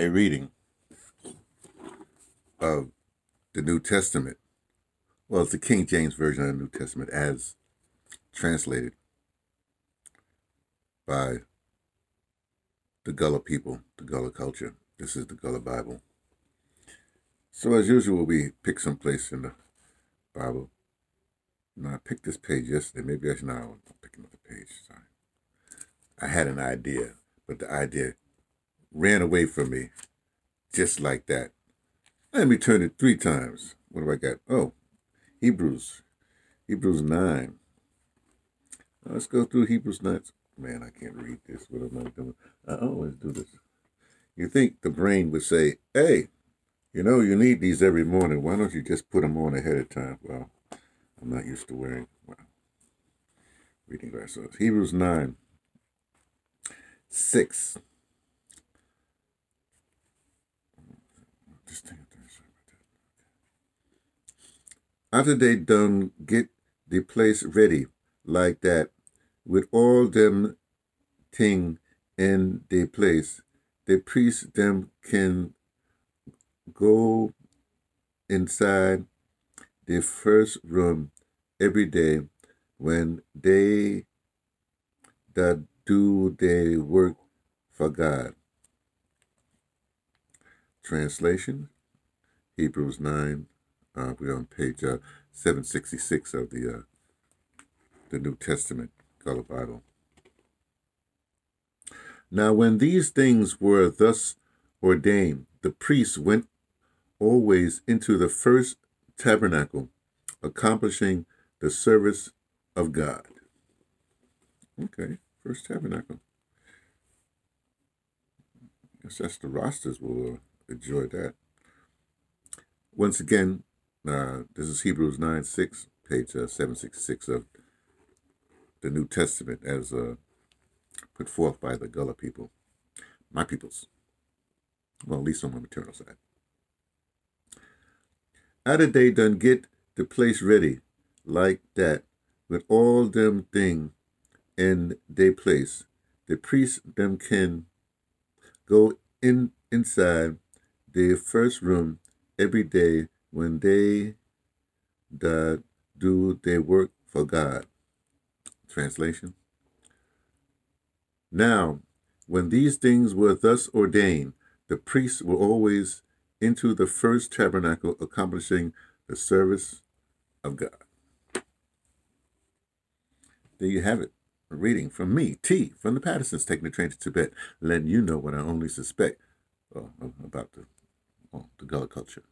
a reading of the New Testament. Well, it's the King James Version of the New Testament as translated by the Gullah people, the Gullah culture. This is the Gullah Bible. So as usual, we pick some place in the Bible. Now I picked this page yesterday. Maybe I should now pick another page. Sorry. I had an idea, but the idea ran away from me just like that. Let me turn it three times. What do I got? Oh, Hebrews. Hebrews 9. Let's go through Hebrews 9. Man, I can't read this. What am I doing? I always do this. You think the brain would say, hey, you know, you need these every morning. Why don't you just put them on ahead of time? Well, I'm not used to wearing well, reading glasses. Hebrews 9, 6. After they done get the place ready like that, with all them thing in the place, the priest them can go inside the first room every day when they that do their work for God. Translation Hebrews 9. Uh, we're on page uh, 766 of the uh, the New Testament, Gullah Bible. Now, when these things were thus ordained, the priests went always into the first tabernacle, accomplishing the service of God. Okay, first tabernacle. I guess that's the rosters will uh, enjoy that. Once again, uh, this is Hebrews 9 6, page uh, 766 of the New Testament as uh, put forth by the Gullah people, my peoples. Well, at least on my maternal side. After they done get the place ready like that, with all them thing in they place, the priest them can go in inside the first room every day when they that do their work for God. Translation. Now, when these things were thus ordained, the priests were always into the first tabernacle, accomplishing the service of God. There you have it. A reading from me, T, from the Pattersons, taking the train to Tibet, letting you know what I only suspect oh, oh about the, oh, the Gullah culture.